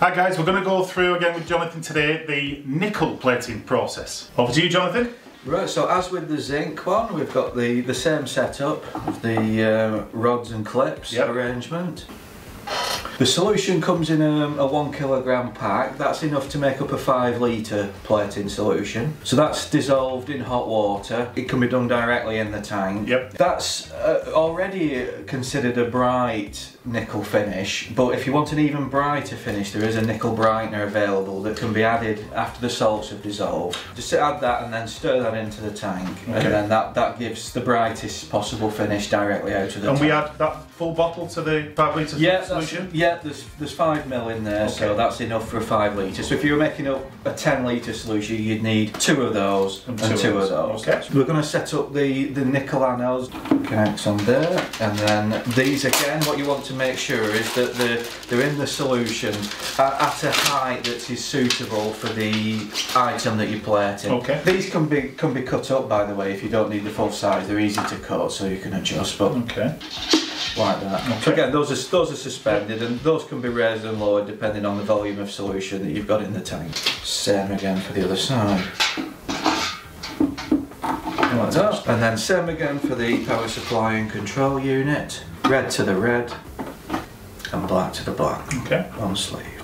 Hi guys, we're going to go through again with Jonathan today the nickel plating process. Over to you Jonathan. Right, so as with the zinc one, we've got the, the same setup of the uh, rods and clips Yep. arrangement. The solution comes in a, a one kilogram pack. That's enough to make up a five litre plating solution. So that's dissolved in hot water. It can be done directly in the tank. Yep. That's uh, already considered a bright nickel finish, but if you want an even brighter finish, there is a nickel brightener available that can be added after the salts have dissolved. Just add that and then stir that into the tank, Okay. and then that, that gives the brightest possible finish directly out of the And tank. we add that full bottle to the 5 litre Yeah, solution? yeah. There's there's five mil in there, so that's enough for a five litre. So if you were making up a ten litre solution, you'd need two of those and, two, of those. Okay. So we're going to set up the the nickel anodes. Connects on there, and then these again. What you want to make sure is that the they're in the solution at, at a height that is suitable for the item that you're plating. Okay. These can be can be cut up by the way if you don't need the full size. They're easy to cut, so you can adjust. But Okay. Like that. So Okay. again, those are those are suspended, and those can be raised and lowered depending on the volume of solution that you've got in the tank. Same again for the other side. Like that. And then same again for the power supply and control unit. Red to the red, and black to the black. Okay. Unsleeved.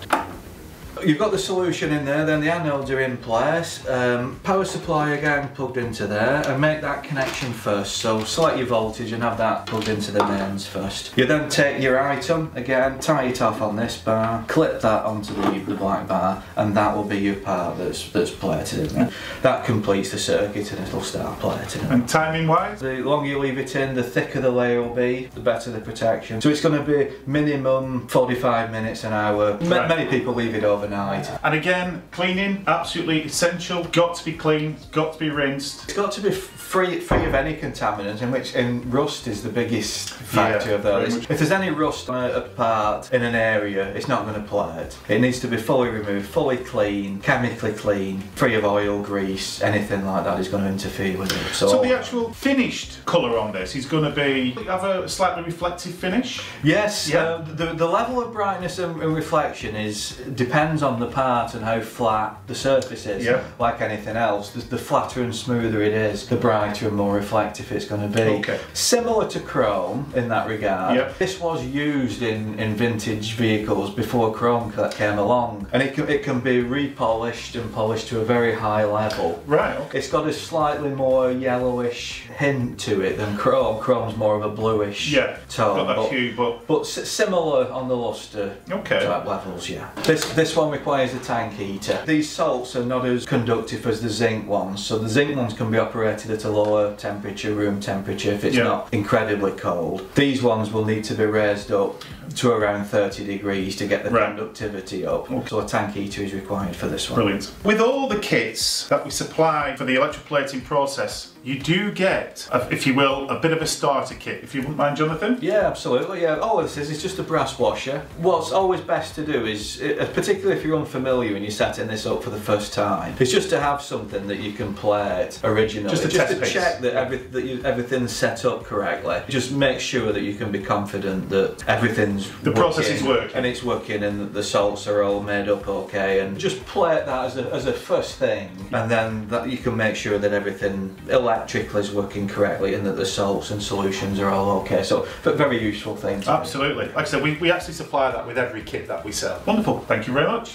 You've got the solution in there, then the anodes are in place. Um, power supply again plugged into there, and make that connection first. So select your voltage and have that plugged into the mains first. You then take your item again, tie it off on this bar, clip that onto the, the black bar, and that will be your part that's that's plated in there. That completes the circuit, and it'll start plating. And timing wise? The longer you leave it in, the thicker the layer will be, the better the protection. So it's going to be minimum 45 minutes an hour. Right. Many people leave it overnight. And again, cleaning, absolutely essential. Got to be clean, got to be rinsed. It's got to be free free of any contaminants, in which in rust is the biggest factor Yeah, of those. If there's any rust on a, part in an area, it's not going to plate. It It needs to be fully removed, fully clean, chemically clean, free of oil, grease, anything like that is going to interfere with it. So, So the actual finished colour on this is going to be have a slightly reflective finish. Yes, Yeah. uh, the, the level of brightness and, and reflection is depends on the part and how flat the surface is. Yeah. Like anything else, the, the flatter and smoother it is, the brighter and more reflective it's going to be. Okay. Similar to chrome in that regard. Yeah. This was used in, in vintage vehicles before chrome came along, and it can, it can be repolished and polished to a very high level. Right, okay. It's got a slightly more yellowish hint to it than chrome. Chrome's more of a bluish Yeah, tone. got that but- hue, but but similar on the luster okay. type levels, yeah. This this one requires a tank heater. These salts are not as conductive as the zinc ones, so the zinc ones can be operated at a lower temperature, room temperature, if it's Yeah. not incredibly cold. These ones will need to be raised up to around 30 degrees to get the Right. conductivity up. Okay. So a tank heater is required for this one. Brilliant. With all the kits that we supply for the electroplating process, you do get, a- if you will, a bit of a starter kit, if you wouldn't mind, Jonathan. Yeah, absolutely. Yeah, all this is is just a brass washer. What's always best to do is, uh, particularly if you're unfamiliar and you're setting this up for the first time, is just to have something that you can play plate originally, Just a just test to piece. check that every, that you, everything's set up correctly. Just make sure that you can be confident that everything's The process is working. and it's working and the salts are all made up okay. And just plate that as a, as a first thing, and then that you can make sure that everything electrically is working correctly and that the salts and solutions are all okay. So, but very useful things. Absolutely. Like I said, we, we actually supply that with every kit that we sell. Wonderful. Thank you very much.